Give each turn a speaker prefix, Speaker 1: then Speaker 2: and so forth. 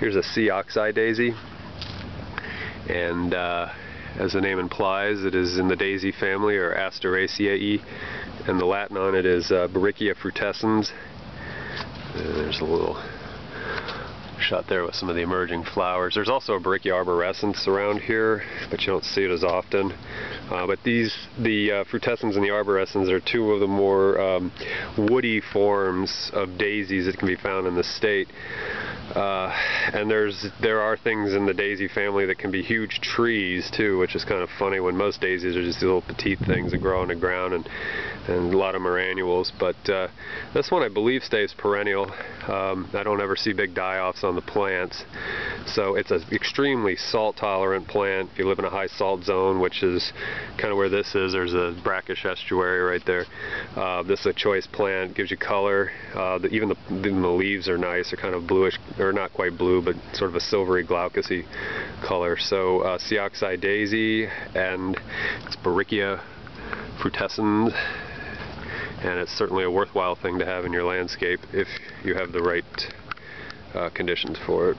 Speaker 1: Here's a sea oxeye daisy, and uh, as the name implies, it is in the daisy family, or Asteraceae, and the Latin on it is uh, frutescens. And there's a little shot there with some of the emerging flowers. There's also a Borrichia arborescens around here, but you don't see it as often. Uh, but these, the uh, frutescens and the arborescens are two of the more um, woody forms of daisies that can be found in the state. Uh, and there's there are things in the daisy family that can be huge trees too, which is kind of funny when most daisies are just little petite things that grow on the ground and and a lot of them are annuals. But uh, this one I believe stays perennial. Um, I don't ever see big die-offs on the plants. So it's an extremely salt tolerant plant. If you live in a high salt zone, which is kind of where this is, there's a brackish estuary right there. Uh, this is a choice plant, gives you color. Uh, the, even the, the leaves are nice, they're kind of bluish or not quite blue, but sort of a silvery glaucous color. So uh, sea oxeye daisy, and it's Borrichia frutescens, and it's certainly a worthwhile thing to have in your landscape if you have the right uh, conditions for it.